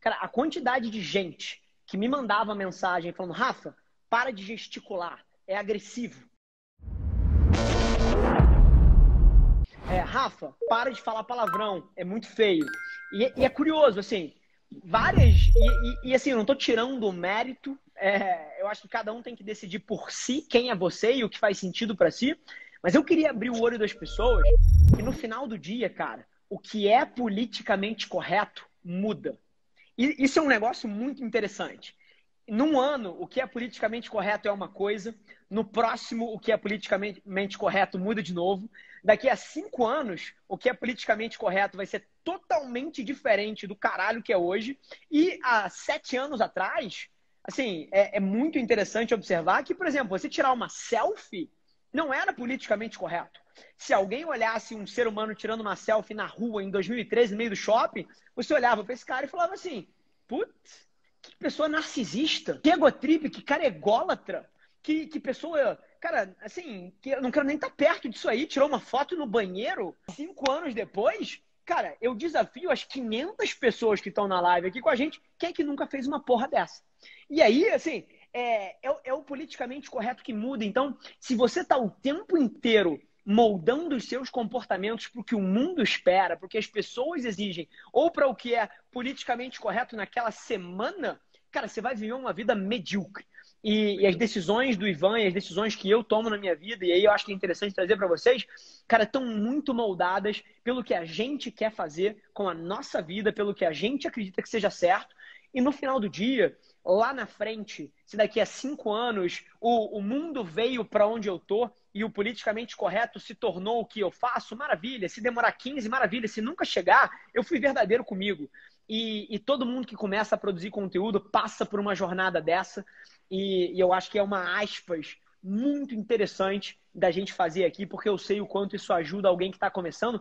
Cara, a quantidade de gente que me mandava mensagem falando, Rafa, para de gesticular, é agressivo. É, Rafa, para de falar palavrão, é muito feio. E, e é curioso, assim, várias. E, e, e, assim, eu não tô tirando o mérito. É, eu acho que cada um tem que decidir por si quem é você e o que faz sentido para si. Mas eu queria abrir o olho das pessoas que no final do dia, cara, o que é politicamente correto muda. Isso é um negócio muito interessante. Num ano, o que é politicamente correto é uma coisa, no próximo, o que é politicamente correto muda de novo. Daqui a cinco anos, o que é politicamente correto vai ser totalmente diferente do caralho que é hoje. E há sete anos atrás, assim, é, é muito interessante observar que, por exemplo, você tirar uma selfie não era politicamente correto. Se alguém olhasse um ser humano tirando uma selfie na rua em 2013, no meio do shopping, você olhava para esse cara e falava assim: putz, que pessoa narcisista, que egotrip, que cara ególatra, que, que pessoa. Cara, assim, que eu não quero nem estar tá perto disso aí. Tirou uma foto no banheiro cinco anos depois. Cara, eu desafio as 500 pessoas que estão na live aqui com a gente. Quem é que nunca fez uma porra dessa? E aí, assim, é, é, é o politicamente correto que muda. Então, se você está o tempo inteiro moldando os seus comportamentos para o que o mundo espera, para o que as pessoas exigem, ou para o que é politicamente correto naquela semana, cara, você vai viver uma vida medíocre. E, e, as decisões do Ivan e as decisões que eu tomo na minha vida, e aí eu acho que é interessante trazer para vocês, cara, estão muito moldadas pelo que a gente quer fazer com a nossa vida, pelo que a gente acredita que seja certo. E no final do dia, lá na frente, se daqui a cinco anos o, o mundo veio para onde eu tô e o politicamente correto se tornou o que eu faço, maravilha. Se demorar 15, maravilha. Se nunca chegar, eu fui verdadeiro comigo. E, e todo mundo que começa a produzir conteúdo passa por uma jornada dessa. E, e eu acho que é uma aspas muito interessante da gente fazer aqui, porque eu sei o quanto isso ajuda alguém que está começando